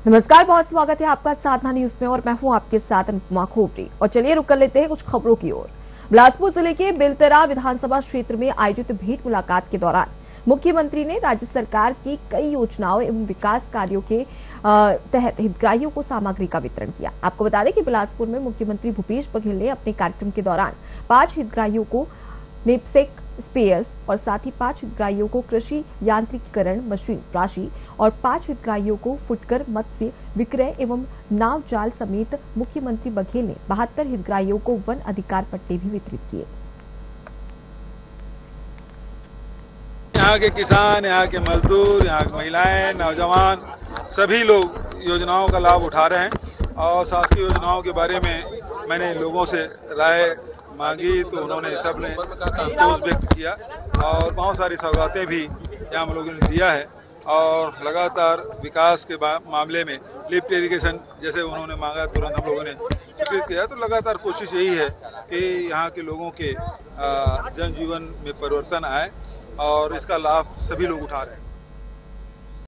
नमस्कार, बहुत स्वागत है आपका साधना न्यूज़ में और मैं हूँ आपके साथ अनुपमा खोपरी और चलिए रुक कर लेते हैं कुछ खबरों की ओर। बिलासपुर ज़िले के बेलतरा विधानसभा क्षेत्र में आयोजित भेंट मुलाकात के दौरान मुख्यमंत्री ने राज्य सरकार की कई योजनाओं एवं विकास कार्यों के तहत हितग्राहियों को सामग्री का वितरण किया। आपको बता दें कि बिलासपुर में मुख्यमंत्री भूपेश बघेल ने अपने कार्यक्रम के दौरान पाँच हितग्राहियों को नेपसेक स्पेयर्स और साथ ही पाँच हितग्राहियों को कृषि यांत्रिकीकरण मशीन राशि और पाँच हितग्राहियों को फुटकर मत्स्य विक्रय एवं नाव जाल समेत मुख्यमंत्री बघेल ने बहत्तर हितग्राहियों को वन अधिकार पट्टे भी वितरित किए। यहाँ के किसान, यहाँ के मजदूर, यहाँ की महिलाएँ, नौजवान, सभी लोग योजनाओं का लाभ उठा रहे हैं। और शासकीय योजनाओं के बारे में मैंने लोगों से राय मांगी तो उन्होंने सबने संतोष व्यक्त किया और बहुत सारी सौगातें भी यहाँ हम लोगों ने दिया है। और लगातार विकास के मामले में लिफ्ट इरिगेशन जैसे उन्होंने मांगा, तुरंत हम लोगों ने स्वीकृत किया। तो लगातार कोशिश यही है कि यहाँ के लोगों के जनजीवन में परिवर्तन आए और इसका लाभ सभी लोग उठा रहे हैं।